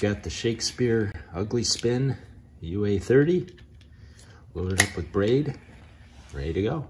We've got the Shakespeare Ugly Spin UA30 loaded up with braid, ready to go.